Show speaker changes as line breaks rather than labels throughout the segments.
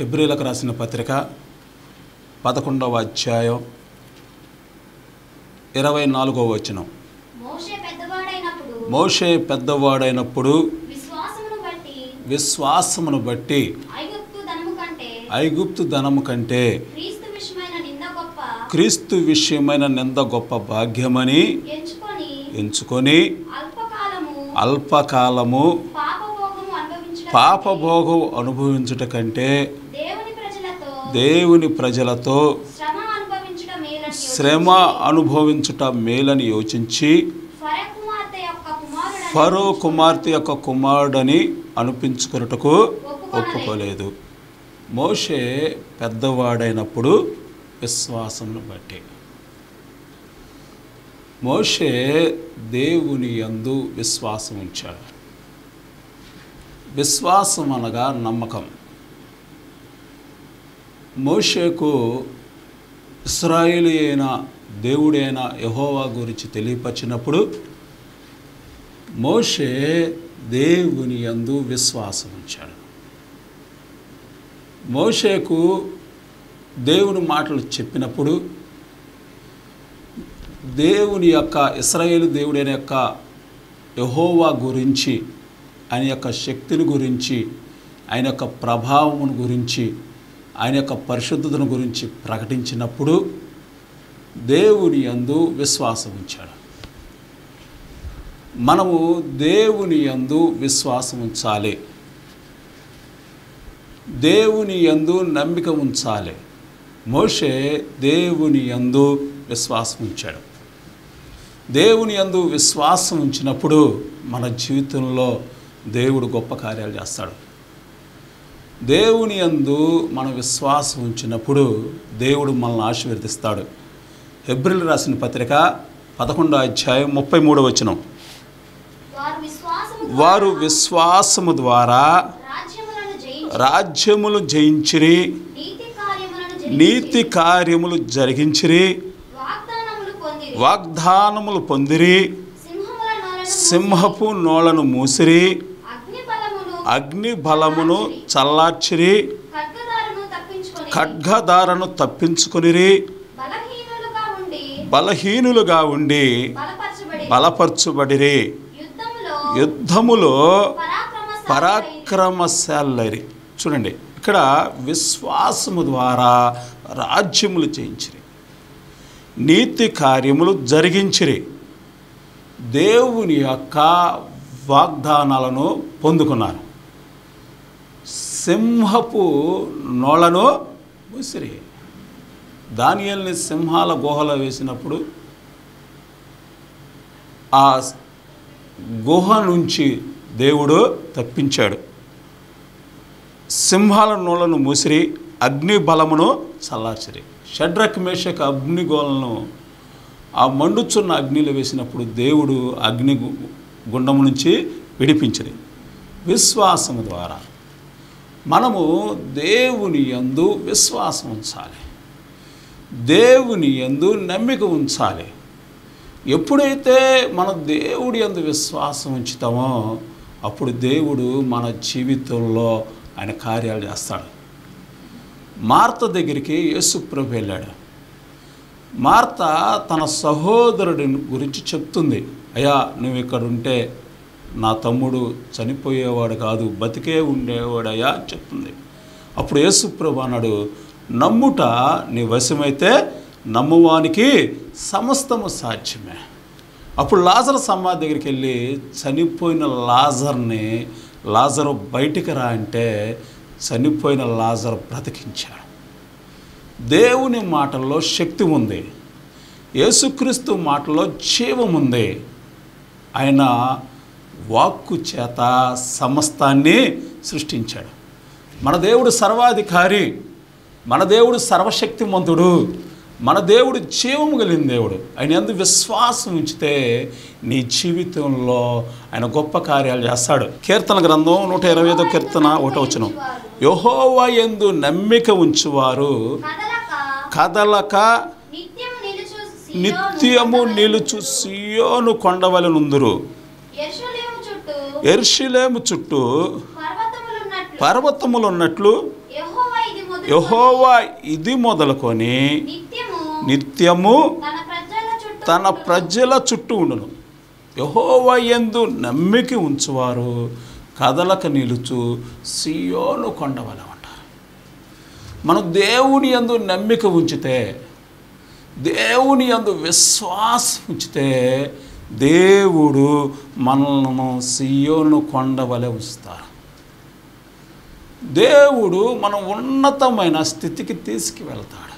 హెబ్రిలకు రాసిన పత్రిక పదకొండవ అధ్యాయం ఇరవై నాలుగవ వచనం.
మోషే పెద్దవాడైనప్పుడు విశ్వాసమును బట్టి ఐగుప్తు ధనము కంటే క్రీస్తు విషయమైన నింద గొప్ప
భాగ్యమని
ఎంచుకొని అల్పకాలము
పాపభోగం అనుభవించుట కంటే
దేవుని ప్రజలతో శ్రమ
అనుభవించుట మేలని యోచించి
ఫర కుమార్తె యొక్క కుమారుడు
ఫరో కుమార్తె యొక్క కుమారుడని అనిపించుకున్నటకు ఒప్పుకోలేదు. మోషే పెద్దవాడైనప్పుడు విశ్వాసమును బట్టి. మోషే దేవుని యందు విశ్వాసం ఉంచాడు విశ్వాసం అనగా నమ్మకం. మోషేకు ఇస్రాయిలు అయిన దేవుడైన యహోవా గురించి తెలియపరిచినప్పుడు మోషే దేవుని యందు విశ్వాసం ఉంచాడు. మోషేకు దేవుని మాటలు చెప్పినప్పుడు దేవుని యొక్క ఇస్రాయేల్ దేవుడైన యొక్క యహోవా గురించి ఆయన యొక్క శక్తిని గురించి ఆయన యొక్క ప్రభావమును గురించి ఆయన యొక్క పరిశుద్ధతను గురించి ప్రకటించినప్పుడు దేవుని యందు విశ్వాసం ఉంచాడు. మనము దేవుని యందు విశ్వాసం ఉంచాలి. దేవుని యందు నమ్మిక ఉంచాలి. మోషే దేవుని యందు విశ్వాసం ఉంచాడు. దేవుని యందు విశ్వాసం ఉంచినప్పుడు మన జీవితంలో దేవుడు గొప్ప కార్యాలు చేస్తాడు. దేవుని యందు మన విశ్వాసం ఉంచినప్పుడు దేవుడు మనల్ని ఆశీర్వదిస్తాడు. హెబ్రిల్ రాసిన పత్రిక పదకొండో అధ్యాయం ముప్పై మూడో వచనం.
వారు విశ్వాసము
వారు విశ్వాసము ద్వారా రాజ్యములు జయించిరి.
నీతి
కార్యములు జరిగించిరి.
వాగ్దానములు పొందిరి.
సింహపు నోలను మూసిరి.
అగ్ని బలమును
చల్లార్చిరి.
ఖడ్గదారును తప్పించుకొని.
తప్పించుకొనిరి.
బలహీనులుగా ఉండి.
బలపరచుబడిరి.
యుద్ధములో
పరాక్రమశాలరి చూడండి ఇక్కడ విశ్వాసము ద్వారా రాజ్యములు చేయించిరి. నీతి కార్యములు జరిగించిరి. దేవుని యొక్క వాగ్దానాలను పొందుకున్నారు. సింహపు నోళ్ళను మూసిరి. దానియల్ని సింహాల గుహలో వేసినప్పుడు ఆ గుహ నుంచి దేవుడు తప్పించాడు. సింహాల నూలను మూసిరి అగ్ని బలమును చల్లార్చిరి. షడ్రక్ మేషక అగ్నిగోలను ఆ మండుచున్న అగ్నిలో వేసినప్పుడు దేవుడు అగ్ని గు- గుండము నుంచి విడిపించిరి. విశ్వాసము ద్వారా మనము దేవుని యందు విశ్వాసం ఉంచాలి. దేవుని యందు నమ్మిక ఉంచాలి. ఎప్పుడైతే మనం దేవుడి యందు విశ్వాసం ఉంచుతామో అప్పుడు దేవుడు మన జీవితంలో ఆయన కార్యాలు చేస్తాడు. మార్త దగ్గరికి యేసుప్రభు వెళ్ళాడు. మార్త తన సహోదరుడి గురించి చెప్తుంది. అయ్యా నువ్వు ఇక్కడ ఉంటే నా తమ్ముడు చనిపోయేవాడు కాదు బతికే ఉండేవాడయ్యా అని చెప్తుంది. అప్పుడు యేసుప్రభు అన్నాడు నమ్ముట నీ వశమైతే నమ్మువానికి సమస్తము సాధ్యమే. అప్పుడు లాజర్ సమాధి దగ్గరికి వెళ్ళి చనిపోయిన లాజర్ని లాజరు బయటికి రా అంటే చనిపోయిన లాజర్ బ్రతికించాడు. దేవుని మాటల్లో శక్తి ఉంది. యేసుక్రీస్తు మాటలో జీవం ఉంది. ఆయన వాక్కు చేత సమస్తాన్ని సృష్టించాడు. మన దేవుడు సర్వాధికారి మన దేవుడు సర్వశక్తిమంతుడు మన దేవుడు జీవము కలిగిన దేవుడు. ఆయన ఎందు విశ్వాసం ఉంచితే నీ జీవితంలో ఆయన గొప్ప కార్యాలు చేస్తాడు. కీర్తన గ్రంథం నూట ఇరవై ఐదో కీర్తన ఒకటో వచ్చిన యహోవా ఎందు నమ్మిక ఉంచువారు
కదలక నిత్యము నిలుచు
సియోను కొండవలనుందురు. ఎర్షిలేము చుట్టూ
పర్వతములున్నట్లు
పర్వతములున్నట్లు
యెహోవా ఇది మొదలుకొని నిత్యము తన ప్రజల చుట్టూ ఉండును.
యహోవా యందు నమ్మిక ఉంచువారు కదలక నిలుచు సియోను కొండవల అంటారు మనం దేవుని యందు నమ్మిక ఉంచితే దేవుని యందు విశ్వాసం ఉంచితే దేవుడు మనలను సియోను కొండవలె ఉంచుతారు దేవుడు మనం ఉన్నతమైన స్థితికి తీసుకువెళ్తాడు.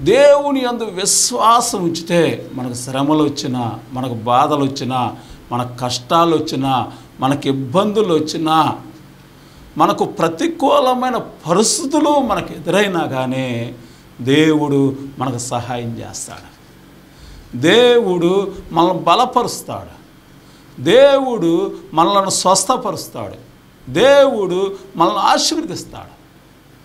దేవుని అందు విశ్వాసం ఉంచితే మనకు శ్రమలు వచ్చినా మనకు బాధలు వచ్చినా మనకు కష్టాలు వచ్చినా మనకు ఇబ్బందులు వచ్చినా మనకు ప్రతికూలమైన పరిస్థితులు మనకు ఎదురైనా కానీ దేవుడు మనకు సహాయం చేస్తాడు. దేవుడు మనల్ని బలపరుస్తాడు. దేవుడు మనల్ని స్వస్థపరుస్తాడు. దేవుడు మనల్ని ఆశీర్వదిస్తాడు.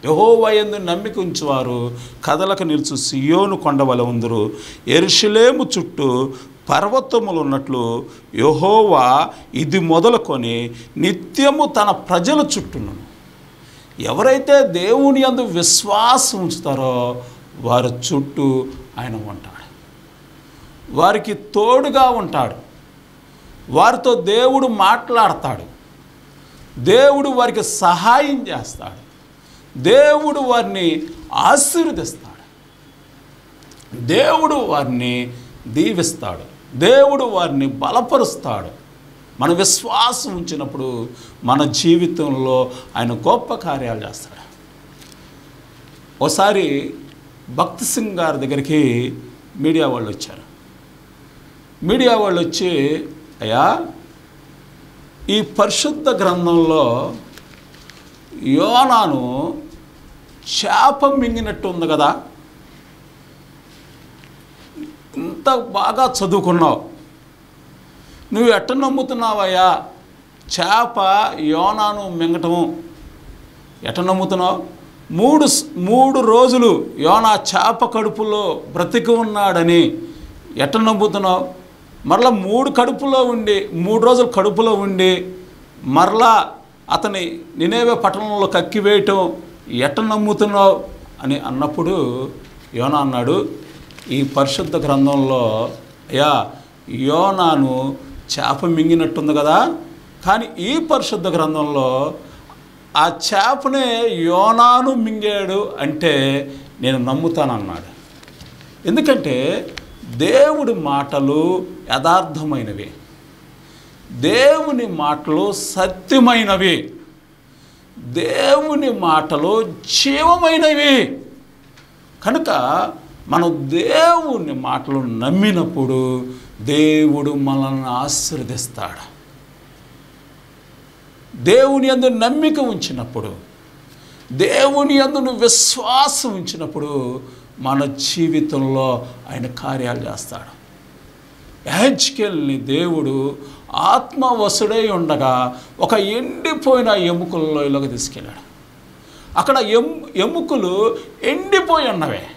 యహోవయందు నమ్మిక ఉంచువారు కదలకు నిలుచు సియోను కొండవల ఉందరు. ఎరుషులేము చుట్టూ పర్వతములు ఉన్నట్లు యహోవా ఇది మొదలుకొని నిత్యము తన ప్రజల చుట్టూను ఎవరైతే దేవుని యందు విశ్వాసం ఉంచుతారో వారి చుట్టూ ఆయన ఉంటాడు. వారికి తోడుగా ఉంటాడు. వారితో దేవుడు మాట్లాడతాడు. దేవుడు వారికి సహాయం చేస్తాడు. దేవుడు వారిని ఆశీర్వదిస్తాడు. దేవుడు వారిని దీవిస్తాడు. దేవుడు వారిని బలపరుస్తాడు. మన విశ్వాసం ఉంచినప్పుడు మన జీవితంలో ఆయన గొప్ప కార్యాలు చేస్తాడు. ఒకసారి భక్తి సింగ్ గారి దగ్గరికి మీడియా వాళ్ళు వచ్చారు. మీడియా వాళ్ళు వచ్చి అయ్యా ఈ పరిశుద్ధ గ్రంథంలో యోనాను చేప మింగినట్టు ఉంది కదా. ఇంత బాగా చదువుకున్నావు. నువ్వు ఎట్ట నమ్ముతున్నావయ్యా? చేప యోనాను మింగటము. ఎట నమ్ముతున్నావు? మూడు మూడు రోజులు యోనా చేప కడుపులో బ్రతికి ఉన్నాడని ఎట నమ్ముతున్నావు? మరలా మూడు కడుపులో ఉండి మూడు రోజులు కడుపులో ఉండి మరలా అతని నినేవే పట్టణంలో కక్కివేయటం ఎట్ట నమ్ముతున్నావు అని అన్నప్పుడు యోనా అన్నాడు ఈ పరిశుద్ధ గ్రంథంలో అయ్యా యోనాను చేప మింగినట్టుంది కదా కానీ ఈ పరిశుద్ధ గ్రంథంలో ఆ చేపనే యోనాను మింగాడు అంటే నేను నమ్ముతానన్నాడు. ఎందుకంటే దేవుడి మాటలు యథార్థమైనవి. దేవుని మాటలు సత్యమైనవి. దేవుని మాటలు జీవమైనవి. కనుక మనం దేవుని మాటలు నమ్మినప్పుడు దేవుడు మనల్ని ఆశీర్వదిస్తాడు. దేవుని యందు నమ్మిక ఉంచినప్పుడు దేవుని అందును విశ్వాసం ఉంచినప్పుడు మన జీవితంలో ఆయన కార్యాలు చేస్తాడు. యాజ్కెల్ని దేవుడు ఆత్మవసుడై ఉండగా ఒక ఎండిపోయిన ఎముకల్లో ఇలాగ తీసుకెళ్ళాడు. అక్కడ ఎం ఎముకలు ఎండిపోయి ఉన్నవే.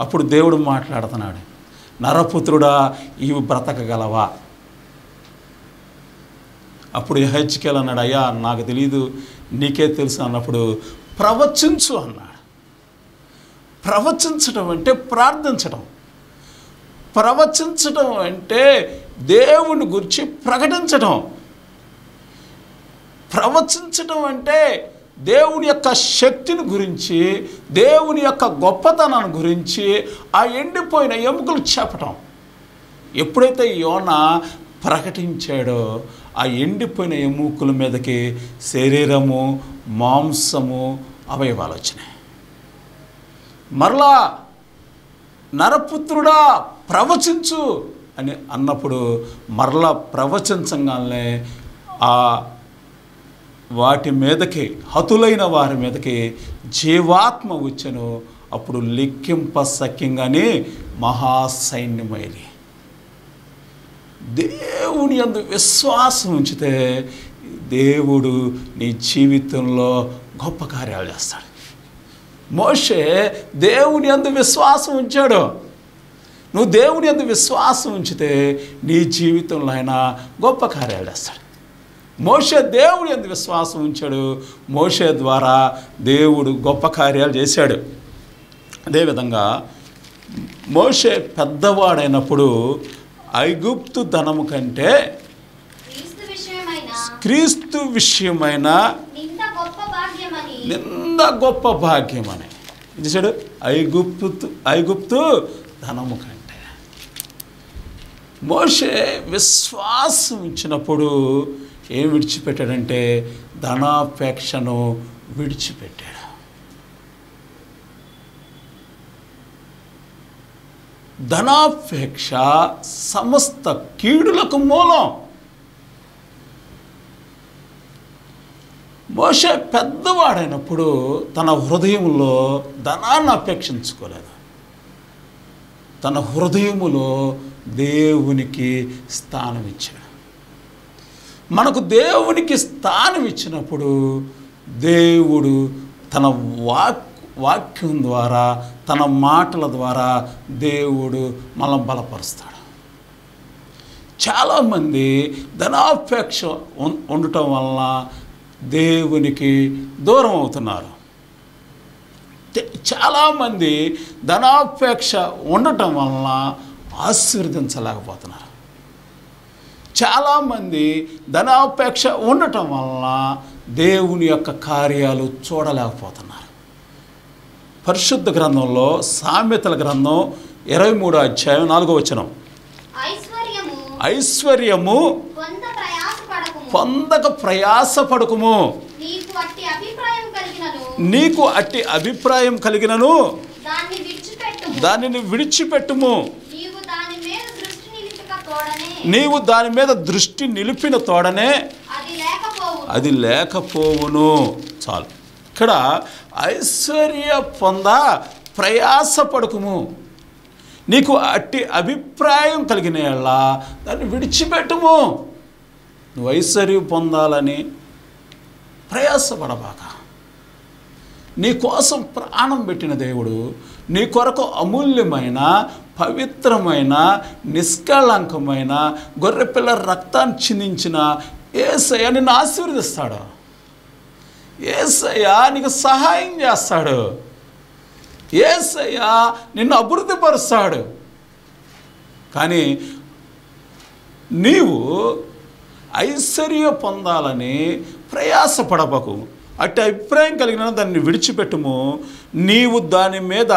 అప్పుడు దేవుడు మాట్లాడుతున్నాడు నరపుత్రుడా ఇవి బ్రతకగలవా? అప్పుడు హెచ్కెల్ అన్నాడు అయ్యా నాకు తెలియదు నీకే తెలుసు అన్నప్పుడు ప్రవచించు అన్నాడు. ప్రవచించడం అంటే ప్రార్థించడం. ప్రవచించడం అంటే దేవుని గురించి ప్రకటించడం. ప్రవచించడం అంటే దేవుని యొక్క శక్తిని గురించి దేవుని యొక్క గొప్పతనాన్ని గురించి ఆ ఎండిపోయిన ఎముకలు చెప్పటం. ఎప్పుడైతే యోన ప్రకటించాడో ఆ ఎండిపోయిన ఎముకల మీదకి శరీరము మాంసము అవయవాలు వచ్చినాయి. మరలా నరపుత్రుడా ప్రవచించు అని అన్నప్పుడు మరలా ప్రవచించగానే ఆ వాటి మీదకి హతులైన వారి మీదకి జీవాత్మ వచ్చను. అప్పుడు లెక్కింప సఖ్యంగానే మహాసైన్యమైంది దేవుని అందు విశ్వాసం ఉంచితే దేవుడు నీ జీవితంలో గొప్ప కార్యాలు చేస్తాడు. మోషే దేవుని అందు విశ్వాసం ఉంచాడు. నువ్వు దేవుని అందు విశ్వాసం ఉంచితే నీ జీవితంలో ఆయన గొప్ప కార్యాలు చేస్తాడు. మోషే దేవుడు ఎందు విశ్వాసం ఉంచాడు. మోషే ద్వారా దేవుడు గొప్ప కార్యాలు చేశాడు. అదేవిధంగా మోషే పెద్దవాడైనప్పుడు ఐగుప్తు ధనము కంటే
క్రీస్తు విషయమైన
క్రీస్తు విషయమైన
నింద గొప్ప భాగ్యమని
నింద గొప్ప భాగ్యం అని. చూడు ఐగుప్తు ఐగుప్తు ధనము కంటే. మోషే విశ్వాసం ఇచ్చినప్పుడు ఏం విడిచిపెట్టాడంటే ధనాపేక్షను విడిచిపెట్టాడు. ధనాపేక్ష సమస్త కీడులకు మూలం. మోషే పెద్దవాడైనప్పుడు తన హృదయంలో ధనాన్ని అపేక్షించుకోలేదు. తన హృదయములో దేవునికి స్థానం ఇచ్చాడు. మనకు దేవునికి స్థానం ఇచ్చినప్పుడు దేవుడు తన వాక్ వాక్యం ద్వారా తన మాటల ద్వారా దేవుడు మనం బలపరుస్తాడు. చాలామంది ధనాపేక్ష ఉం- ఉండటం వలన దేవునికి దూరం అవుతున్నారు. చాలామంది ధనాపేక్ష ఉండటం వలన ఆశీర్వదించలేకపోతున్నారు. చాలామంది ధనాపేక్ష ఉండటం వలన దేవుని యొక్క కార్యాలు చూడలేకపోతున్నారు. పరిశుద్ధ గ్రంథంలో సామెతల గ్రంథం ఇరవై మూడో అధ్యాయం నాలుగో వచనం.
ఐశ్వర్యము
పొందక ప్రయాసపడకుము.
నీకు అట్టి అభిప్రాయం కలిగినను.
నీకు అట్టి అభిప్రాయం కలిగినను.
దాన్ని విడిచిపెట్టుము. నీవు దాని మీద దృష్టి
నిలిపిన తోడనే.
అది లేకపోవు
అది లేకపోవును. చాలు. ఇక్కడ ఐశ్వర్య పొంద ప్రయాసపడకుము. నీకు అట్టి అభిప్రాయం కలిగిన దాన్ని విడిచిపెట్టుము. నువ్వు ఐశ్వర్యం పొందాలని ప్రయాసపడబాక. నీ కోసం ప్రాణం పెట్టిన దేవుడు నీ కొరకు అమూల్యమైన పవిత్రమైన నిష్కళంకమైన గొర్రెపిల్ల రక్తాన్ని చిందించిన ఏసయ్య నిన్ను ఆశీర్వదిస్తాడు. ఏసయ్య నీకు సహాయం చేస్తాడు. ఏసయ్య నిన్ను అభివృద్ధిపరుస్తాడు. కానీ నీవు ఐశ్వర్య పొందాలని ప్రయాసపడబకు. అట్టి అభిప్రాయం కలిగిన దాన్ని విడిచిపెట్టుము. నీవు దాని మీద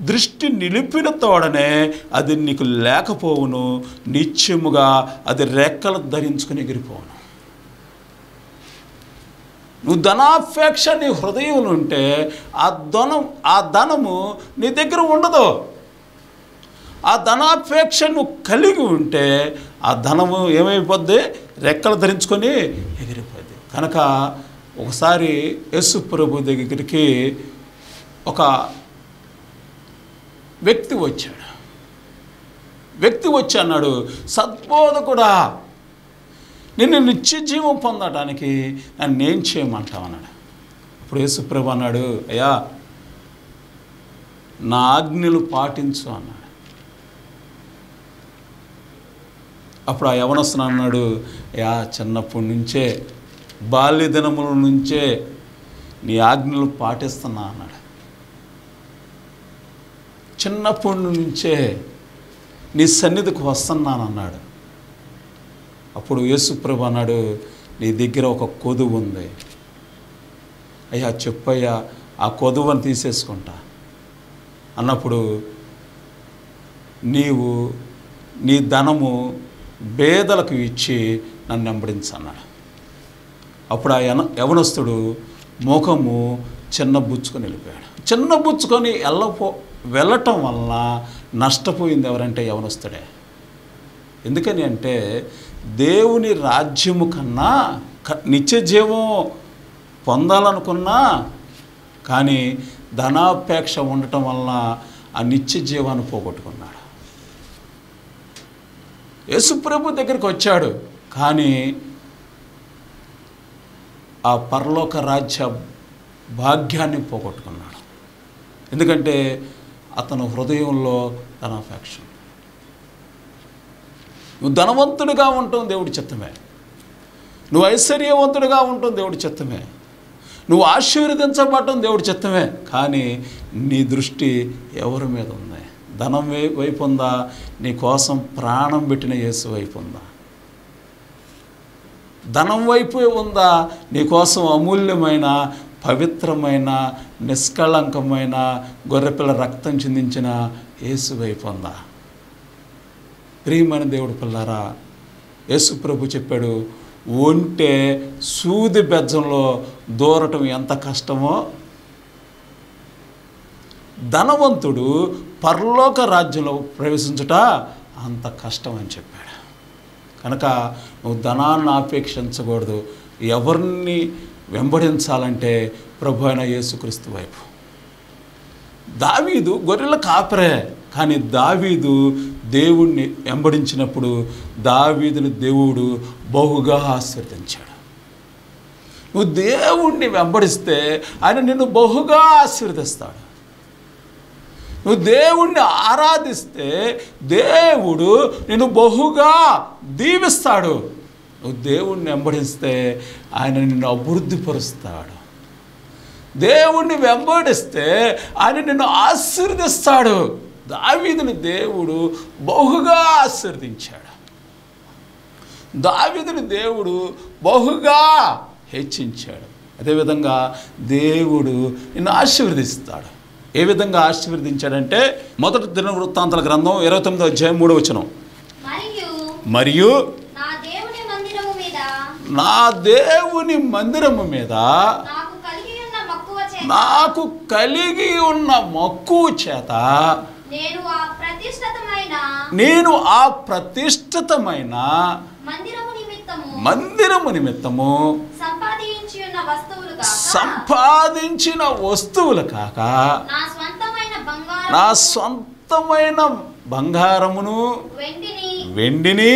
దృష్టి నిలిపిన తోడనే అది నీకు లేకపోవును. నిత్యముగా అది రెక్కలు ధరించుకుని ఎగిరిపోవును. నువ్వు ధనాపేక్ష నీ హృదయంలో ఉంటే ఆ ధనం ఆ ధనము నీ దగ్గర ఉండదు. ఆ ధనాపేక్ష నువ్వు కలిగి ఉంటే ఆ ధనము ఏమైపోద్ది? రెక్కలు ధరించుకొని ఎగిరిపోద్ది. కనుక ఒకసారి యేసు ప్రభు దగ్గరికి ఒక వ్యక్తి వచ్చాడు. వ్యక్తి వచ్చి అన్నాడు సద్బోధకుడా నిన్ను నిత్య జీవం పొందడానికి నన్ను ఏం చేయమంటావు? అన్నాడు. ఇప్పుడు యేసుప్రభు అన్నాడు అయ్యా నా ఆజ్ఞలు పాటించు అన్నాడు. అప్పుడు ఆ యవనస్తున్న అన్నాడు యా చిన్నప్పటి నుంచే బాల్య దినముల నుంచే నీ ఆజ్ఞలు పాటిస్తున్నా అన్నాడు. చిన్నప్పటి నుంచే నీ సన్నిధికి వస్తున్నాను అన్నాడు. అప్పుడు యేసుప్రభు అన్నాడు నీ దగ్గర ఒక కొదువు ఉంది. అయ్యా చెప్పయ్యా ఆ కొదువని తీసేసుకుంటా. అన్నప్పుడు నీవు నీ ధనము బేదలకు ఇచ్చి నన్ను వెంబడించన్నాడు. అప్పుడు ఆ యన యవనస్తుడు ముఖము చిన్న బుచ్చుకొని వెళ్ళిపోయాడు. చిన్న బుచ్చుకొని వెళ్ళపో వెళ్ళటం వలన నష్టపోయింది ఎవరంటే యవనస్తుడే. ఎందుకని అంటే దేవుని రాజ్యము కన్నా నిత్య జీవం పొందాలనుకున్నా కానీ ధనాపేక్ష ఉండటం వలన ఆ నిత్య జీవాన్ని పోగొట్టుకున్నాడు. యేసుప్రభు దగ్గరికి వచ్చాడు. కానీ ఆ పరలోక రాజ్య భాగ్యాన్ని పోగొట్టుకున్నాడు. ఎందుకంటే అతను హృదయంలో ధనాపేక్ష నువ్వు ధనవంతుడిగా ఉంటావు దేవుడి చిత్తమే. నువ్వు ఐశ్వర్యవంతుడిగా ఉంటావు దేవుడి చిత్తమే. నువ్వు ఆశీర్వదించబడటం దేవుడి చిత్తమే. కానీ నీ దృష్టి ఎవరి మీద ఉంది? ధనం వైపు ఉందా నీ కోసం ప్రాణం పెట్టిన యేసు వైపు ఉందా ధనం వైపు ఉందా? నీ కోసం అమూల్యమైన పవిత్రమైన నిష్కళంకమైన గొర్రెపిల్ల రక్తం చిందించిన యేసు వైపు ఉందా ప్రియమైన దేవుడు పిల్లారా యేసు ప్రభు చెప్పాడు ఒంటే సూది బెజ్జంలో దూరటం ఎంత కష్టమో ధనవంతుడు పరలోక రాజ్యంలో ప్రవేశించుట అంత కష్టం అని చెప్పాడు. కనుక నువ్వు ధనాన్ని ఆపేక్షించకూడదు. ఎవరిని వెంబడించాలంటే ప్రభు అయిన యేసుక్రీస్తు వైపు. దావీదు గొర్రెల కాపరే కానీ దావీదు దేవుణ్ణి వెంబడించినప్పుడు దావీదుని దేవుడు బహుగా ఆశీర్వదించాడు. నువ్వు దేవుణ్ణి వెంబడిస్తే ఆయన నిన్ను బహుగా ఆశీర్వదిస్తాడు. నువ్వు దేవుణ్ణి ఆరాధిస్తే దేవుడు నిన్ను బహుగా దీవిస్తాడు. నువ్వు దేవుణ్ణి వెంబడిస్తే ఆయన నిన్ను అభివృద్ధిపరుస్తాడు. దేవుణ్ణి వెంబడిస్తే ఆయన నిన్ను ఆశీర్దిస్తాడు దావీదుని దేవుడు బహుగా ఆశీర్దించాడు దావీదుని దేవుడు బహుగా హెచ్చించాడు. అదేవిధంగా దేవుడు నిన్ను ఆశీర్వదిస్తాడు. ఏ విధంగా ఆశీర్వదించాడంటే మొదటి దిన వృత్తాంతాల గ్రంథం ఇరవై తొమ్మిదో అధ్యాయం మూడో వచనం.
మరియు నా దేవుని మందిరము మీద నాకు కలిగి ఉన్న మక్కువ చేత నేను ఆ ప్రతిష్ఠితమైన మందిరము నిమిత్తము
సంపాదించిన వస్తువులు కాక
నా
సొంతమైన బంగారమును
వెండిని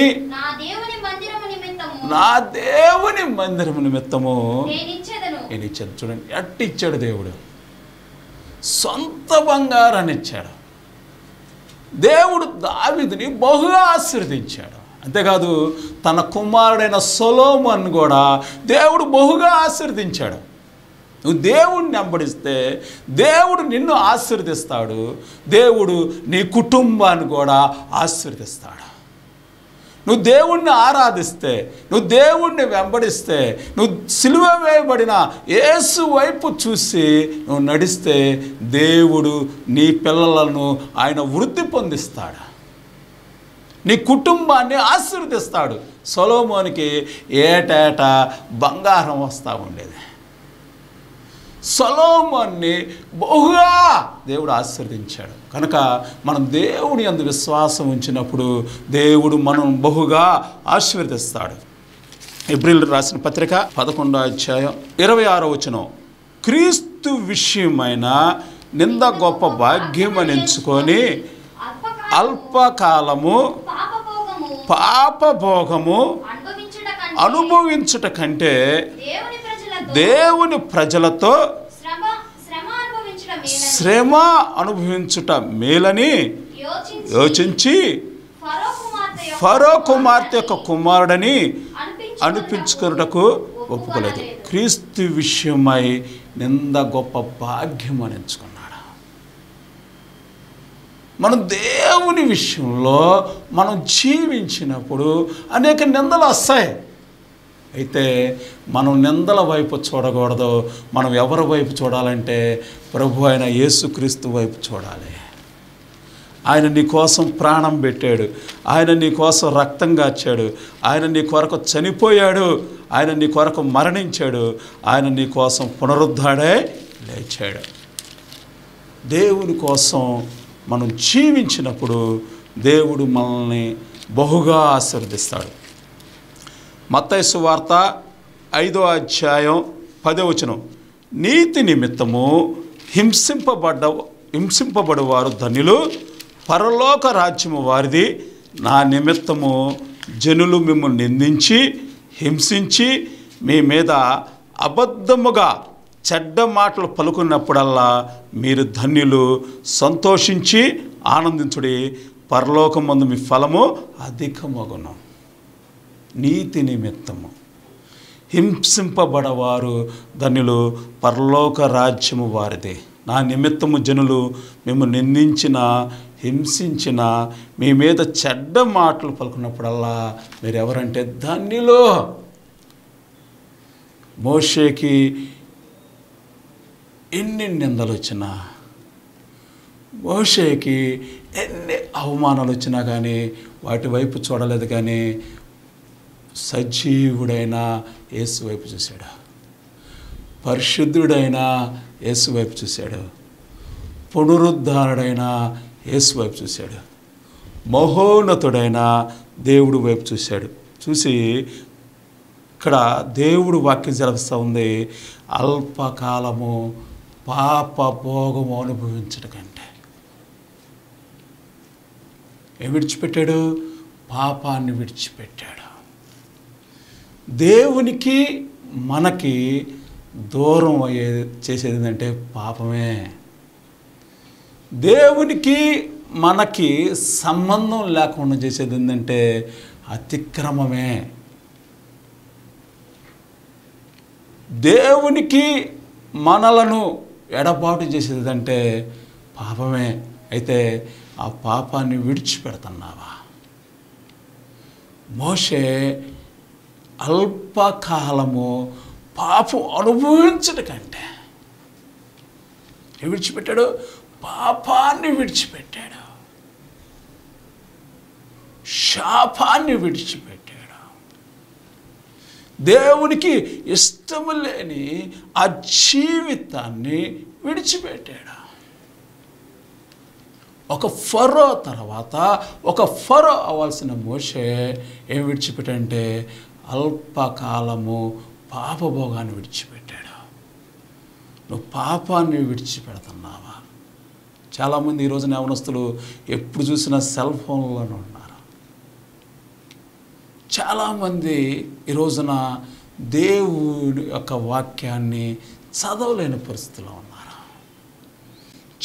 నా దేవుని మందిరము నిమిత్తము
నేను ఇచ్చాను చూడండి ఎట్టి ఇచ్చాడు దేవుడు. సొంత బంగారాన్ని ఇచ్చాడు దేవుడు దావిదిని బహుగా ఆశీర్వదించాడు. అంతేకాదు తన కుమారుడైన సొలోమన్ కూడా దేవుడు బహుగా ఆశీర్దించాడు నువ్వు దేవుణ్ణి వెంబడిస్తే దేవుడు నిన్ను ఆశీర్దిస్తాడు దేవుడు నీ కుటుంబాన్ని కూడా ఆశీర్దిస్తాడు నువ్వు దేవుణ్ణి ఆరాధిస్తే నువ్వు దేవుణ్ణి వెంబడిస్తే నువ్వు సిలువ వేయబడిన యేసు వైపు చూసి నువ్వు నడిస్తే దేవుడు నీ పిల్లలను ఆయన వృద్ధి పొందిస్తాడు. నీ కుటుంబాన్ని ఆశీర్వదిస్తాడు. సొలోమోనికి ఏటేటా బంగారం వస్తూ ఉండేది. సొలోమోన్ని బహుగా దేవుడు ఆశీర్వదించాడు. కనుక మనం దేవుని అందు విశ్వాసం ఉంచినప్పుడు దేవుడు మనం బహుగా ఆశీర్వదిస్తాడు. ఏప్రిల్ రాసిన పత్రిక పదకొండో అధ్యాయం ఇరవై ఆరో వచనం. క్రీస్తు విషయమైన నింద గొప్ప భాగ్యమని ఎంచుకొని
అల్పకాలము పాపభోగము అనుభవించుట కంటే దేవుని ప్రజలతో శ్రమ
అనుభవించుట మేలని.
యోచించి ఫరో కుమార్తె యొక్క
కుమారుడని అనిపించుకున్నటకు ఒప్పుకోలేదు. క్రీస్తు విషయమై నింద గొప్ప భాగ్యం అని మనం దేవుని విషయంలో మనం జీవించినప్పుడు అనేక నిందలు వస్తాయి. అయితే మనం నిందల వైపు చూడకూడదు. మనం ఎవరి వైపు చూడాలంటే ప్రభు అయిన యేసుక్రీస్తు వైపు చూడాలి. ఆయన నీ కోసం ప్రాణం పెట్టాడు. ఆయన నీ కోసం రక్తం గాచాడు ఆయన నీ కొరకు చనిపోయాడు. ఆయన నీ కొరకు మరణించాడు. ఆయన నీ కోసం పునరుద్ధాడే లేచాడు. దేవుని కోసం మనం జీవించినప్పుడు దేవుడు మనల్ని బహుగా ఆశీర్వదిస్తాడు. మత్తైసు వార్త ఐదో అధ్యాయం పదవచనం నీతి నిమిత్తము హింసింపబడ్డ హింసింపబడువారు ధనులు పరలోక రాజ్యము వారిది. నా నిమిత్తము జనులు మిమ్మల్ని నిందించి హింసించి మీ మీద అబద్ధముగా చెడ్డ మాటలు పలుకున్నప్పుడల్లా మీరు ధన్యులు సంతోషించి ఆనందించుడి. పరలోకం మందు మీ ఫలము అధికమగును. నీతి నిమిత్తము. హింసింపబడవారు ధన్యులు పరలోక రాజ్యము వారిది. నా నిమిత్తము జనులు మేము నిందించిన హింసించిన మీ మీద చెడ్డ మాటలు పలుకున్నప్పుడల్లా మీరెవరంటే ధన్యులు ధన్యులో. మోషేకి ఎన్ని నిందలు వచ్చినా మోషేకి ఎన్ని అవమానాలు వచ్చినా కానీ వాటి వైపు చూడలేదు కానీ సజీవుడైన యేసు వైపు చూశాడు. పరిశుద్ధుడైన యేసు వైపు చూశాడు. పునరుద్ధారుడైన యేసు వైపు చూశాడు. మహోన్నతుడైన దేవుడు వైపు చూశాడు. చూసి ఇక్కడ దేవుడు వాక్యం జలపిస్తూ ఉంది అల్పకాలము పాప భోగము అనుభవించడం కంటే ఏం విడిచిపెట్టాడు? పాపాన్ని విడిచిపెట్టాడు. దేవునికి మనకి దూరం అయ్యే చేసేది ఏంటంటే పాపమే. దేవునికి మనకి సంబంధం లేకుండా చేసేది ఏంటంటే అతిక్రమమే. దేవునికి మనలను ఎడబాటు చేసేదంటే పాపమే. అయితే ఆ పాపాన్ని విడిచిపెడుతున్నావా? మోషే అల్పకాలము పాపం అనుభవించడం కంటే విడిచిపెట్టాడు? పాపాన్ని విడిచిపెట్టాడు. శాపాన్ని విడిచిపెట్టాడు. దేవునికి ఇష్టము లేని ఆ జీవితాన్ని విడిచిపెట్టాడు. ఒక ఫరో తర్వాత ఒక ఫరో అవ్వాల్సిన మోషే ఏం విడిచిపెట్టంటే అల్పకాలము పాపభోగాన్ని విడిచిపెట్టాడు. నువ్వు పాపాన్ని విడిచిపెడుతున్నావా? చాలామంది ఈ రోజున యవనస్తులు ఎప్పుడు చూసినా సెల్ ఫోన్లోనే ఉన్నారు. చాలామంది ఈ రోజున దేవుడి యొక్క వాక్యాన్ని చదవలేని పరిస్థితిలో ఉన్నారు.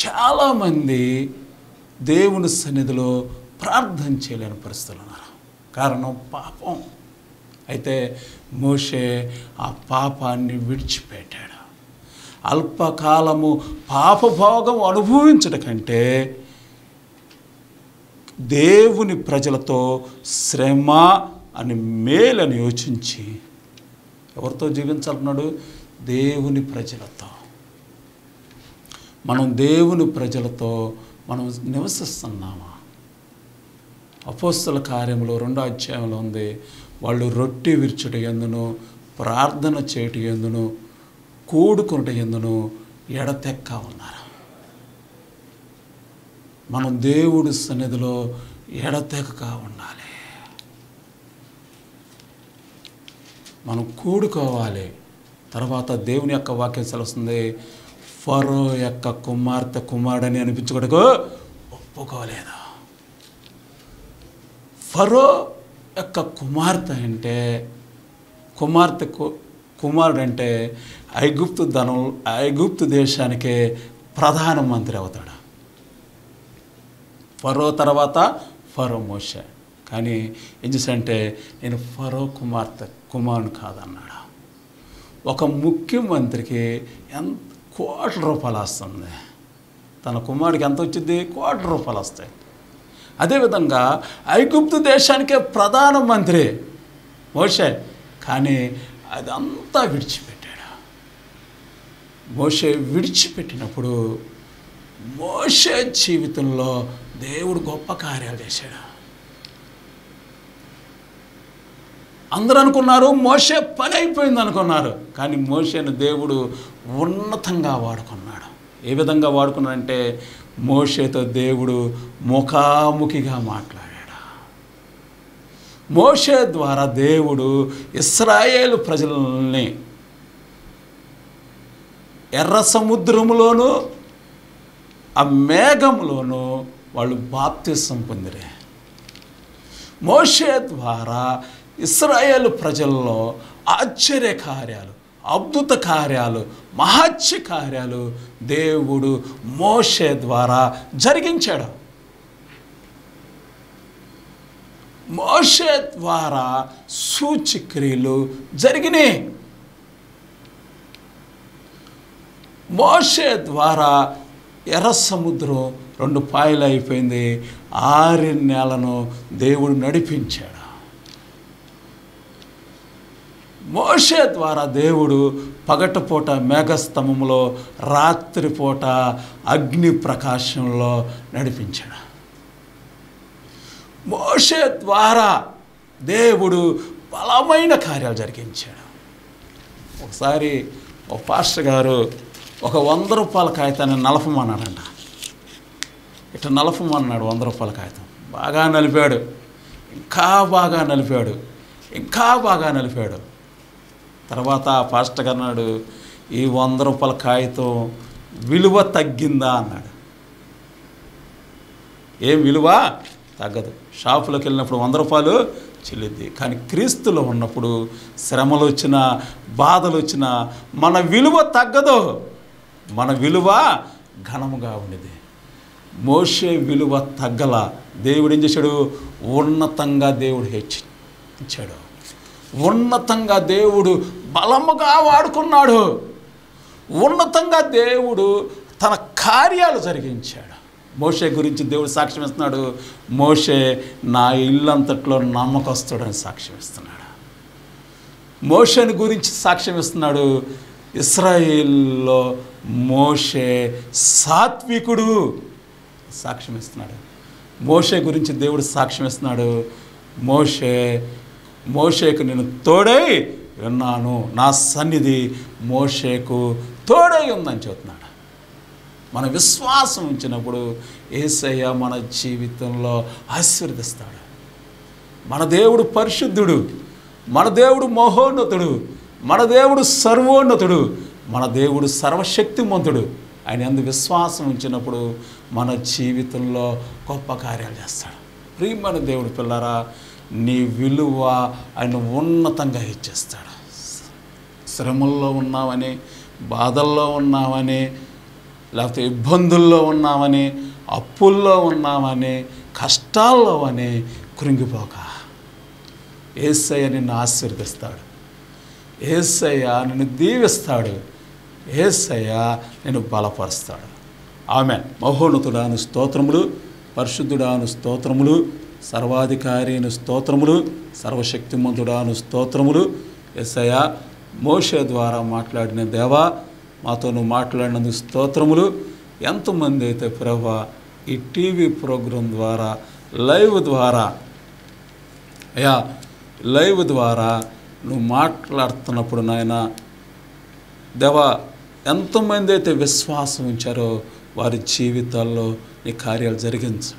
చాలామంది దేవుని సన్నిధిలో ప్రార్థన చేయలేని పరిస్థితులు ఉన్నారు. కారణం పాపం. అయితే మోషే ఆ పాపాన్ని విడిచిపెట్టాడు. అల్పకాలము పాపభోగం అనుభవించడం కంటే దేవుని ప్రజలతో శ్రమ అని మేలని యోచించి ఎవరితో జీవించాలన్నాడు దేవుని ప్రజలతో. మనం దేవుని ప్రజలతో మనం నివసిస్తున్నామా? అపోస్తుల కార్యంలో రెండో అధ్యాయంలో ఉంది. వాళ్ళు రొట్టె విరుచుట ఎందును ప్రార్థన చేయట ఎందును కూడుకుంట ఎందును ఎడతెక్క ఉన్నారు. మనం దేవుడి సన్నిధిలో ఎడతెక్క ఉండాలి. మనం కూడుకోవాలి. తర్వాత దేవుని యొక్క వాక్యం సెలవుస్తుంది. ఫరో యొక్క కుమార్తె కుమారుడని అనిపించుకోటకు ఒప్పుకోలేదు? ఫరో యొక్క కుమార్తె అంటే కుమార్తె కు కుమారుడు అంటే ఐగుప్తు ధనం ఐగుప్తు దేశానికే ప్రధానమంత్రి అవుతాడు. ఫరో తర్వాత ఫరో మోష. కానీ ఏం చేశాడంటే నేను ఫరో కుమార్తె కుమారుని కాదన్నాడు. ఒక ముఖ్యమంత్రికి ఎంత కోట్ల రూపాయలు వస్తుంది. తన కుమారుడికి ఎంత వచ్చింది కోట్ల రూపాయలు వస్తాయి. అదేవిధంగా ఐగుప్తు దేశానికే ప్రధానమంత్రి మోషే కానీ అదంతా విడిచిపెట్టాడు. మోషే విడిచిపెట్టినప్పుడు మోషే జీవితంలో దేవుడు గొప్ప కార్యాలు చేశాడు. అందరూ అనుకున్నారు మోషే పని అయిపోయింది అనుకున్నారు. కానీ మోషేను దేవుడు ఉన్నతంగా వాడుకున్నాడు. ఏ విధంగా వాడుకున్నాడంటే మోషేతో దేవుడు ముఖాముఖిగా మాట్లాడాడు. మోషే ద్వారా దేవుడు ఇస్రాయేలు ప్రజలని ఎర్ర సముద్రములోను ఆ మేఘంలోనూ వాళ్ళు బాప్తిసం పొందిరే. మోషే ద్వారా ఇస్రాయేల్ ప్రజల్లో ఆశ్చర్య కార్యాలు అద్భుత కార్యాలు మహత్య కార్యాలు దేవుడు మోషే ద్వారా జరిగించాడు. మోషే ద్వారా సూచిక్రియలు జరిగినాయి. మోషే ద్వారా ఎర్ర సముద్రం రెండు పాయలు అయిపోయింది. ఆరు నెలను దేవుడు నడిపించాడు. మోషే ద్వారా దేవుడు పగటిపూట మేఘస్తంభంలో రాత్రిపూట అగ్ని ప్రకాశంలో నడిపించాడు. మోషే ద్వారా దేవుడు బలమైన కార్యాలు జరిగించాడు. ఒకసారి ఒక పాస్టర్ గారు ఒక వంద రూపాయల కాగితాన్ని నలపమన్నాడంట. ఇట్లా నలపమన్నాడు వంద రూపాయల కాగితం. బాగా నలిపాడు. ఇంకా బాగా నలిపాడు. ఇంకా బాగా నలిపాడు. తర్వాత ఆ పాస్టర్ అన్నాడు ఈ వంద రూపాయల కాగితం విలువ తగ్గిందా? అన్నాడు. ఏం విలువ? తగ్గదు. షాపులోకి వెళ్ళినప్పుడు వంద రూపాయలు చెల్లిద్ది. కానీ క్రీస్తులో ఉన్నప్పుడు శ్రమలు వచ్చినా బాధలు వచ్చినా మన విలువ తగ్గదు. మన విలువ ఘనముగా ఉండేది. మోసే విలువ తగ్గల. దేవుడు ఏం చేశాడు? ఉన్నతంగా దేవుడు హెచ్చించాడు. ఉన్నతంగా దేవుడు బలముగా వాడుకున్నాడు. ఉన్నతంగా దేవుడు తన కార్యాలు జరిగించాడు. మోషే గురించి దేవుడు సాక్ష్యం ఇస్తున్నాడు. మోషే నా ఇల్లంతట్లో నమ్మకస్తుడని సాక్ష్యం ఇస్తున్నాడు. మోషేని గురించి సాక్ష్యం ఇస్తున్నాడు. ఇస్రాయిల్లో మోషే సాత్వికుడు సాక్ష్యం ఇస్తున్నాడు. మోషే గురించి దేవుడు సాక్ష్యం ఇస్తున్నాడు. మోషే మోషేకు నేను తోడై విన్నాను నా సన్నిధి మోషేకు తోడై ఉందని చెప్తున్నాడు మన విశ్వాసం ఉంచినప్పుడు ఏసయ్య మన జీవితంలో ఆశీర్వదిస్తాడు. మన దేవుడు పరిశుద్ధుడు మన దేవుడు మహోన్నతుడు మన దేవుడు సర్వోన్నతుడు మన దేవుడు సర్వశక్తిమంతుడు. ఆయన ఎందు విశ్వాసం ఉంచినప్పుడు మన జీవితంలో గొప్ప కార్యాలు చేస్తాడు. ప్రియమైన దేవుడు పిల్లరా నీ విలువ ఆయన ఉన్నతంగా ఇచ్చేస్తాడు. శ్రమల్లో ఉన్నామని బాధల్లో ఉన్నామని లేకపోతే ఇబ్బందుల్లో ఉన్నామని అప్పుల్లో ఉన్నామని కష్టాల్లో అని కృంగిపోక. ఏసయ్య నిన్ను ఆశీర్దిస్తాడు ఏసయ్య నిన్ను దీవిస్తాడు. ఏసయ్య నిన్ను బలపరుస్తాడు. ఆమె మహోన్నతుడాను స్తోత్రములు పరిశుద్ధుడాను స్తోత్రములు. సర్వాధికారిని స్తోత్రములు సర్వశక్తిమంతుడాను స్తోత్రములు. ఎస్ఐ మోషే ద్వారా మాట్లాడిన దేవా మాతో నువ్వు మాట్లాడినందుకు స్తోత్రములు. ఎంతమంది అయితే ప్రభా ఈ టీవీ ప్రోగ్రాం ద్వారా లైవ్ ద్వారా అయ్యా లైవ్ ద్వారా నువ్వు మాట్లాడుతున్నప్పుడు నాయన దేవా ఎంతమంది అయితే విశ్వాసం ఉంచారో వారి జీవితాల్లో నీ కార్యాలు జరిగించు.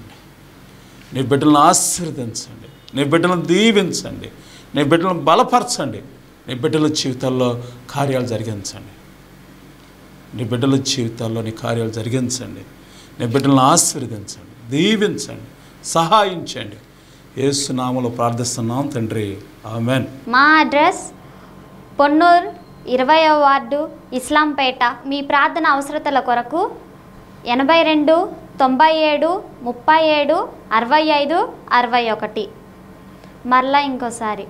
నీ బిడ్డలను ఆశీర్వదించండి. నీ బిడ్డలను దీవించండి. నీ బిడ్డలను బలపరచండి. నీ బిడ్డల జీవితాల్లో కార్యాలు జరిగించండి. నీ బిడ్డల జీవితాల్లో నీ కార్యాలు జరిగించండి. నీ బిడ్డలను ఆశీర్వదించండి. దీవించండి. సహాయించండి ఏసునామలో ప్రార్థిస్తున్నాం తండ్రి. ఆమెన్.
మా అడ్రస్ పొన్నూరు ఇరవయో వార్డు ఇస్లాంపేట. మీ ప్రార్థన అవసరతల కొరకు ఎనభై రెండు తొంభై ఏడు ముప్పై ఏడు అరవై ఐదు అరవై ఒకటి మరలా ఇంకోసారి.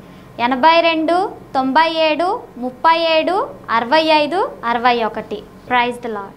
ఎనభై రెండు తొంభై ఏడు ముప్పై ఏడు అరవై ఐదు అరవై ఒకటి ప్రైజ్ ద లాడ్